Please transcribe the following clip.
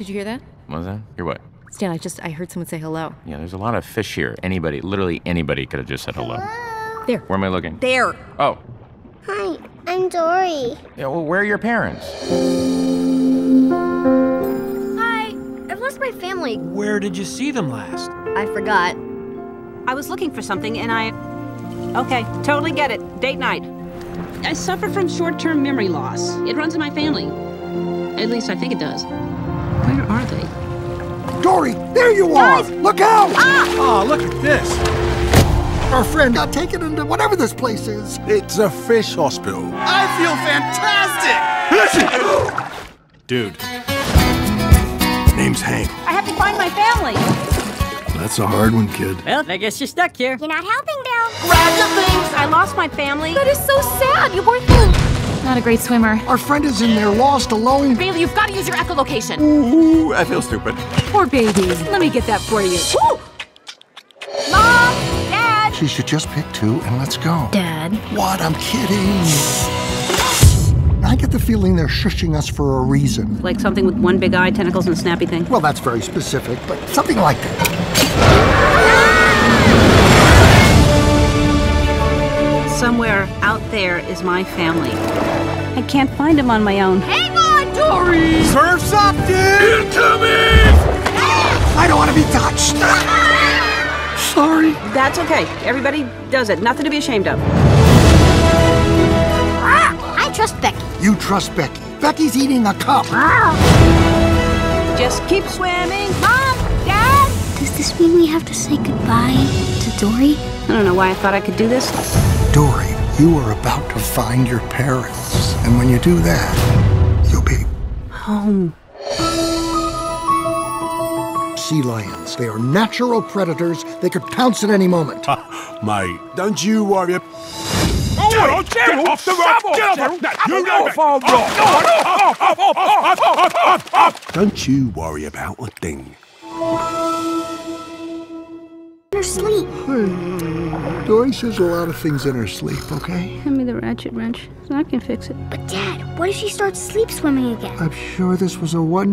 Did you hear that? What was that? Hear what? Stan, I just I heard someone say hello. Yeah, there's a lot of fish here. Anybody, literally anybody could have just said hello. There. Where am I looking? There. Oh. Hi, I'm Dory. Yeah, well, where are your parents? Hi, I've lost my family. Where did you see them last? I forgot. I was looking for something and I. Okay, totally get it. Date night. I suffer from short term memory loss. It runs in my family. At least I think it does. Where are they? Dory, there you are! Look out! Oh, look at this. Our friend got taken into whatever this place is. It's a fish hospital. I feel fantastic! Listen! Dude. Name's Hank. I have to find my family. That's a hard one, kid. Well, I guess you're stuck here. You're not helping, Bill. Grab your things! I lost my family. That is so sad. You weren't there. Not a great swimmer. Our friend is in there lost alone. Bailey, you've got to use your echolocation. Ooh, I feel stupid. Poor babies. Let me get that for you. Mom! Dad! She should just pick two and let's go. Dad. What? I'm kidding. I get the feeling they're shushing us for a reason. Like something with one big eye, tentacles, and a snappy thing. Well, that's very specific, but something like that. Out there is my family. I can't find them on my own. Hang on, Dory! Surf's up, dude! I don't want to be touched. Sorry. That's okay. Everybody does it. Nothing to be ashamed of. Ah, I trust Becky. You trust Becky. Becky's eating a cup. Ah. Just keep swimming. Mom! Dad! Does this mean we have to say goodbye to Dory? I don't know why I thought I could do this. Dory, you are about to find your parents. And when you do that, you'll be Home. sea lions. They are natural predators. They could pounce at any moment. Ah, Mate, don't you worry. ab- Oh, get off the rock! Get off the You know it! Don't you worry about a thing. In her sleep. Hmm, Dory says a lot of things in her sleep, okay? Hand me the ratchet wrench so I can fix it. But Dad, what if she starts sleep swimming again? I'm sure this was a one